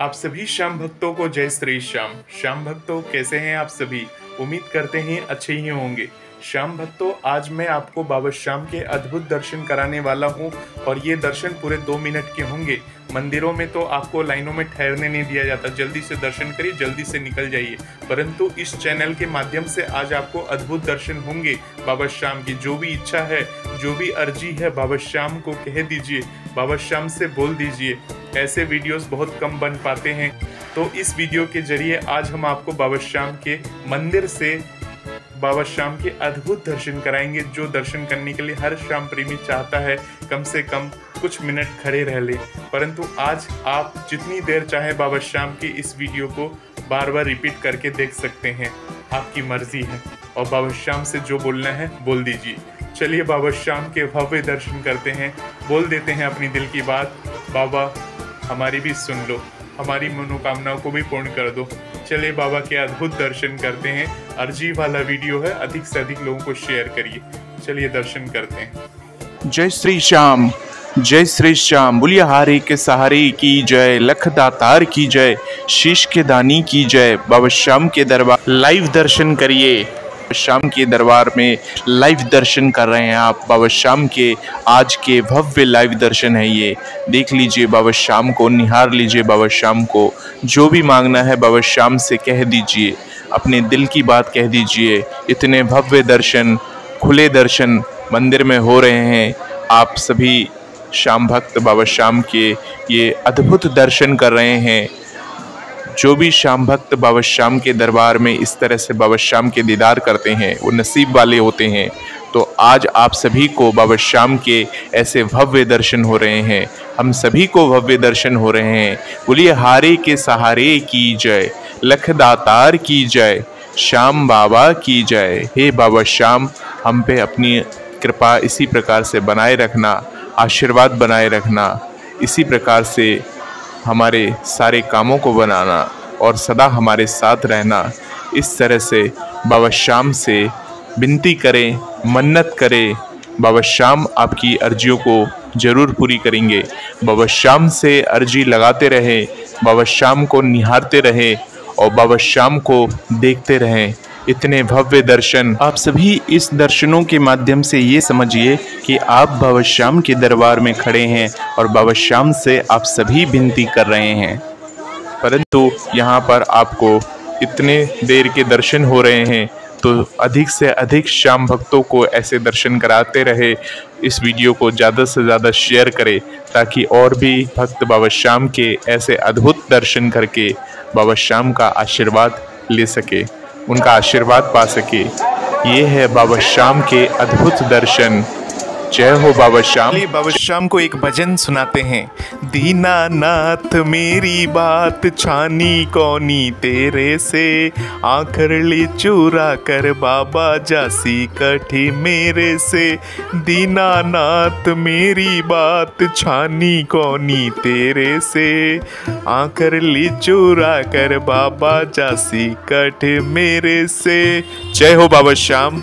आप सभी श्याम भक्तों को जय श्री श्याम। श्याम भक्तों, कैसे हैं आप सभी? उम्मीद करते हैं अच्छे ही होंगे। श्याम भक्तों आज मैं आपको बाबा श्याम के अद्भुत दर्शन कराने वाला हूँ और ये दर्शन पूरे दो मिनट के होंगे। मंदिरों में तो आपको लाइनों में ठहरने नहीं दिया जाता। जल्दी से दर्शन करिए, जल्दी से निकल जाइए। परंतु इस चैनल के माध्यम से आज आपको अद्भुत दर्शन होंगे बाबा श्याम की। जो भी इच्छा है, जो भी अर्जी है, बाबा श्याम को कह दीजिए, बाबा श्याम से बोल दीजिए। ऐसे वीडियोस बहुत कम बन पाते हैं। तो इस वीडियो के ज़रिए आज हम आपको बाबा श्याम के मंदिर से बाबा श्याम के अद्भुत दर्शन कराएँगे, जो दर्शन करने के लिए हर श्याम प्रेमी चाहता है, कम से कम कुछ मिनट खड़े रह ले। परंतु आज आप जितनी देर चाहे बाबा श्याम की इस वीडियो को बार बार रिपीट करके देख सकते हैं। आपकी मर्ज़ी है। और बाबा श्याम से जो बोलना है, बोल दीजिए। चलिए बाबा श्याम के भव्य दर्शन करते हैं। बोल देते हैं अपनी दिल की बात। बाबा, हमारी भी सुन लो। हमारी मनोकामनाओं को भी पूर्ण कर दो। चलिए बाबा के अद्भुत दर्शन करते हैं। अर्जी वाला वीडियो है, अधिक से अधिक लोगों को शेयर करिए। चलिए दर्शन करते हैं। जय श्री श्याम, जय श्री श्याम। बोलिए हारे के सहारे की जय लख दातार की जय, शीश के दानी की जय। बाबा श्याम के दरबार लाइव दर्शन करिए। शाम के दरबार में लाइव दर्शन कर रहे हैं आप। बाबा श्याम के आज के भव्य लाइव दर्शन है ये। देख लीजिए बाबा श्याम को, निहार लीजिए बाबा श्याम को। जो भी मांगना है बाबा श्याम से कह दीजिए। अपने दिल की बात कह दीजिए। इतने भव्य दर्शन, खुले दर्शन मंदिर में हो रहे हैं। आप सभी श्याम भक्त बाबा श्याम के ये अद्भुत दर्शन कर रहे हैं। जो भी श्याम भक्त बाबा श्याम के दरबार में इस तरह से बाबा श्याम के दीदार करते हैं, वो नसीब वाले होते हैं तो आज आप सभी को बाबा श्याम के ऐसे भव्य दर्शन हो रहे हैं। हम सभी को भव्य दर्शन हो रहे हैं। बोलिए, हारे के सहारे की जय, लखदातार की जय, श्याम बाबा की जय। हे बाबा श्याम, हम पे अपनी कृपा इसी प्रकार से बनाए रखना, आशीर्वाद बनाए रखना, इसी प्रकार से हमारे सारे कामों को बनाना और सदा हमारे साथ रहना। इस तरह से बाबा श्याम से विनती करें, मन्नत करें, बाबा श्याम आपकी अर्जियों को ज़रूर पूरी करेंगे। बाबा श्याम से अर्जी लगाते रहें, बाबा श्याम को निहारते रहें और बाबा श्याम को देखते रहें। इतने भव्य दर्शन। आप सभी इस दर्शनों के माध्यम से ये समझिए कि आप बाबा श्याम के दरबार में खड़े हैं और बाबा श्याम से आप सभी विनती कर रहे हैं। परंतु यहाँ पर आपको इतने देर के दर्शन हो रहे हैं तो अधिक से अधिक श्याम भक्तों को ऐसे दर्शन कराते रहे। इस वीडियो को ज़्यादा से ज़्यादा शेयर करें, ताकि और भी भक्त बाबा श्याम के ऐसे अद्भुत दर्शन करके बाबा श्याम का आशीर्वाद ले सके। उनका आशीर्वाद पा सके। ये है बाबा श्याम के अद्भुत दर्शन। जय हो बाबा श्याम। बाबा श्याम को एक भजन सुनाते हैं। दीना नाथ मेरी बात छानी कौनी तेरे से। आखर ली चूरा कर बाबा जासी कठी मेरे से। दीनानाथ, मेरी बात छानी कौनी तेरे से। आखर ली चूरा कर बाबा जासी कठ मेरे से। जय हो बाबा श्याम।